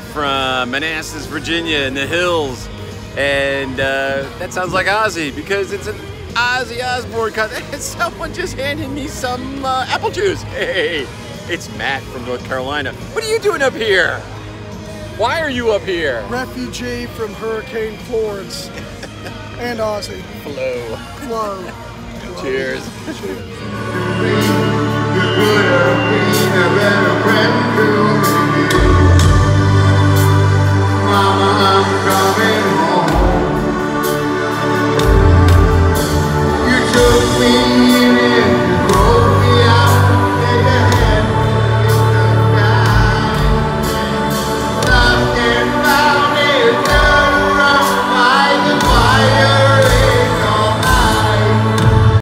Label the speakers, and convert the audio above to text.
Speaker 1: From Manassas, Virginia, in the hills. And uh, that sounds like Ozzy because it's an Ozzy Osbourne concert. Someone just handed me some uh, apple juice. Hey, it's Matt from North Carolina. What are you doing up here? Why are you up here?
Speaker 2: Refugee from Hurricane Florence and Ozzy.
Speaker 1: Hello.
Speaker 2: Hello.
Speaker 1: Cheers.
Speaker 2: Cheers.